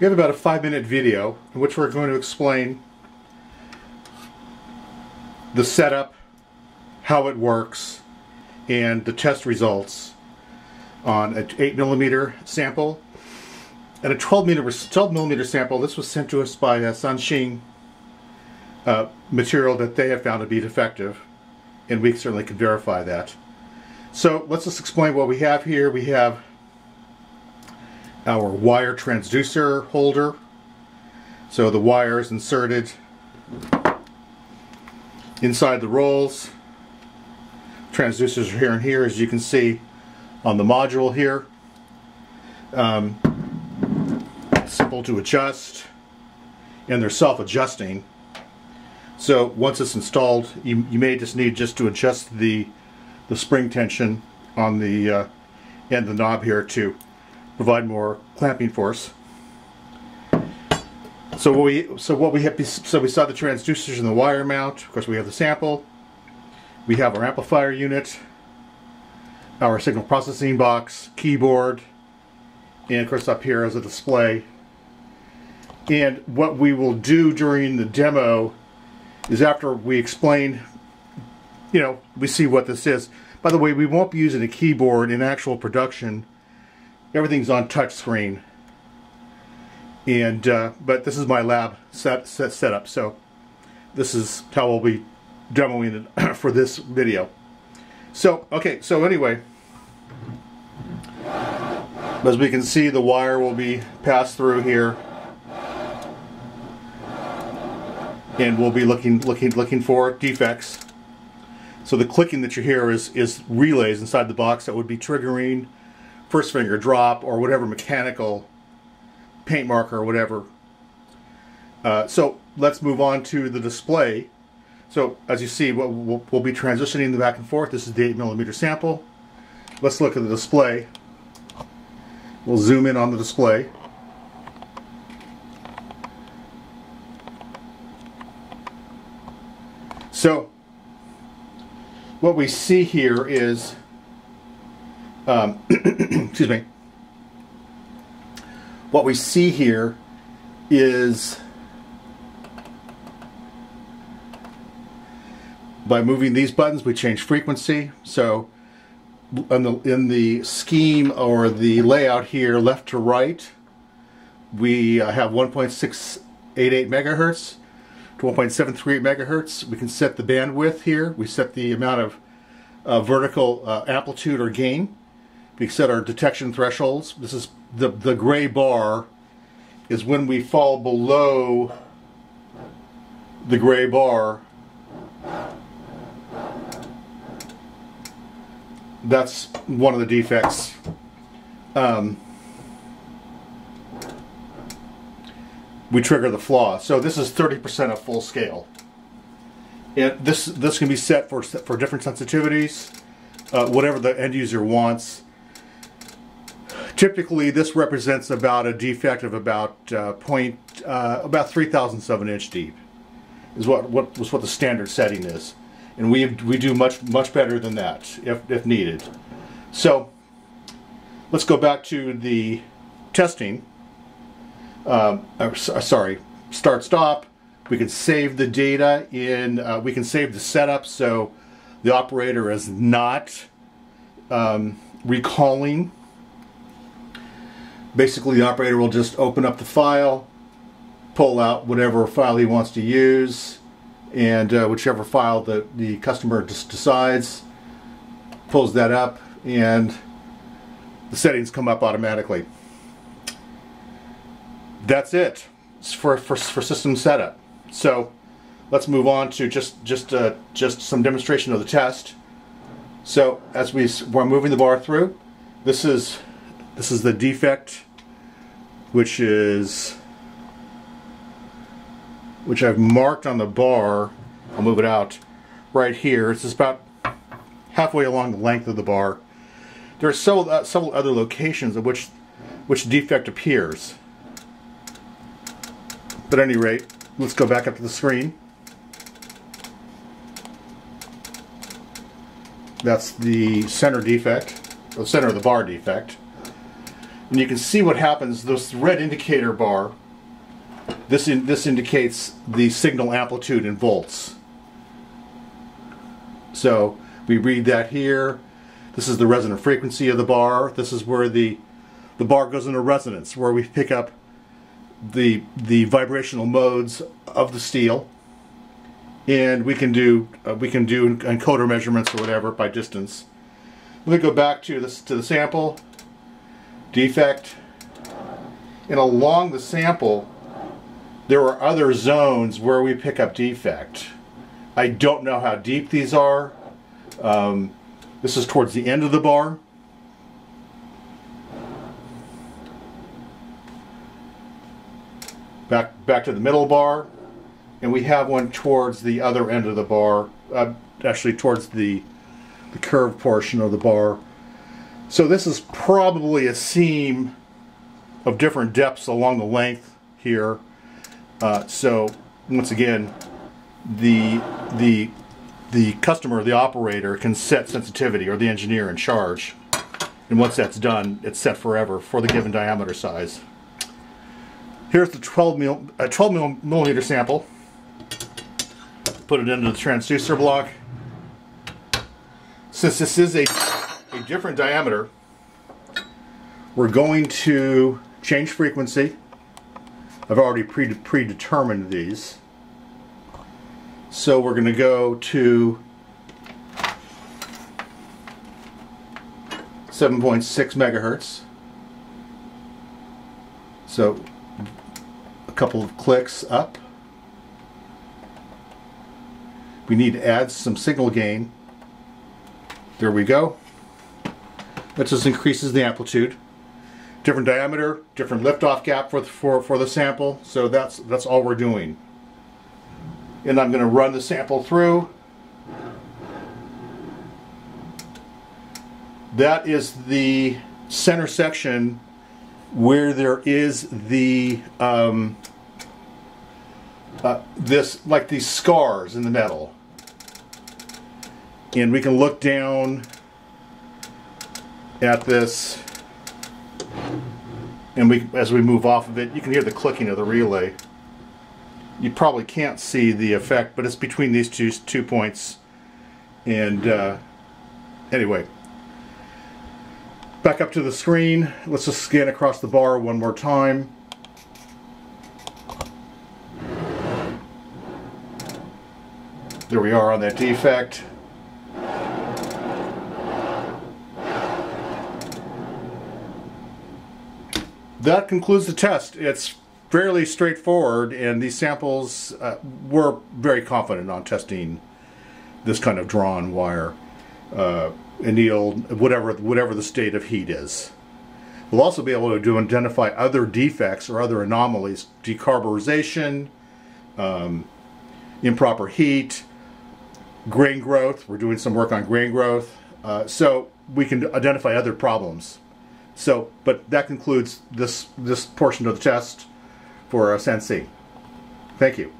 We have about a five minute video in which we're going to explain the setup, how it works, and the test results on an 8 millimeter sample and a 12 millimeter, 12 millimeter sample. This was sent to us by uh, San Shing uh, material that they have found to be defective and we certainly can verify that. So let's just explain what we have here. We have our wire transducer holder. So the wire is inserted inside the rolls. Transducers are here and here as you can see on the module here. Um, simple to adjust and they're self-adjusting. So once it's installed you, you may just need just to adjust the the spring tension on the uh, end of the knob here to provide more clamping force. So what we so what we have so we saw the transducers and the wire mount. Of course, we have the sample. We have our amplifier unit, our signal processing box, keyboard, and of course up here is a display. And what we will do during the demo is after we explain, you know, we see what this is. By the way, we won't be using a keyboard in actual production everything's on touch screen. And uh, but this is my lab set, set setup so this is how we'll be demoing it for this video. So okay so anyway as we can see the wire will be passed through here. And we'll be looking looking looking for defects. So the clicking that you hear is is relays inside the box that would be triggering first finger drop or whatever mechanical paint marker or whatever. Uh, so let's move on to the display. So as you see, we'll, we'll, be transitioning the back and forth. This is the 8 millimeter sample. Let's look at the display. We'll zoom in on the display. So what we see here is um, excuse me, what we see here is by moving these buttons we change frequency. So in the, in the scheme or the layout here left to right we uh, have 1.688 megahertz to 1.738 megahertz. We can set the bandwidth here. We set the amount of uh, vertical uh, amplitude or gain we set our detection thresholds. This is the, the gray bar is when we fall below the gray bar. That's one of the defects. Um, we trigger the flaw. So this is 30% of full scale. And this this can be set for for different sensitivities, uh, whatever the end user wants. Typically, this represents about a defect of about uh, point uh, about three thousandths of an inch deep. Is what what was what the standard setting is, and we we do much much better than that if if needed. So let's go back to the testing. Um, uh, sorry, start stop. We can save the data in. Uh, we can save the setup so the operator is not um, recalling basically the operator will just open up the file, pull out whatever file he wants to use, and uh, whichever file that the customer just decides, pulls that up, and the settings come up automatically. That's it for, for, for system setup. So let's move on to just just uh, just some demonstration of the test. So as we we're moving the bar through, this is this is the defect, which is which I've marked on the bar. I'll move it out right here. It's about halfway along the length of the bar. There are several, uh, several other locations at which which defect appears. But at any rate, let's go back up to the screen. That's the center defect, the center of the bar defect. And you can see what happens, this red indicator bar, this, in, this indicates the signal amplitude in volts. So we read that here. This is the resonant frequency of the bar. This is where the, the bar goes into resonance, where we pick up the, the vibrational modes of the steel. And we can do uh, we can do encoder measurements or whatever by distance. Let me go back to this to the sample defect, and along the sample, there are other zones where we pick up defect. I don't know how deep these are. Um, this is towards the end of the bar. Back, back to the middle bar. And we have one towards the other end of the bar, uh, actually towards the, the curved portion of the bar. So this is probably a seam of different depths along the length here. Uh, so once again, the the the customer, the operator, can set sensitivity, or the engineer in charge. And once that's done, it's set forever for the given diameter size. Here's the 12, mil, uh, 12 millimeter sample. Put it into the transducer block. Since this is a, a different diameter, we're going to change frequency. I've already pre predetermined these. So we're going to go to 7.6 megahertz. So a couple of clicks up. We need to add some signal gain. There we go. That just increases the amplitude. Different diameter, different liftoff gap for, for, for the sample. So that's, that's all we're doing and I'm going to run the sample through. That is the center section where there is the um, uh, this like these scars in the metal and we can look down at this and we as we move off of it you can hear the clicking of the relay you probably can't see the effect, but it's between these two two points. And uh, anyway, back up to the screen. Let's just scan across the bar one more time. There we are on that defect. That concludes the test. It's fairly straightforward, and these samples uh, we're very confident on testing this kind of drawn wire uh, annealed, whatever whatever the state of heat is. We'll also be able to do identify other defects or other anomalies, decarburization, um, improper heat, grain growth. We're doing some work on grain growth, uh, so we can identify other problems. So, but that concludes this this portion of the test for San Shing. Thank you.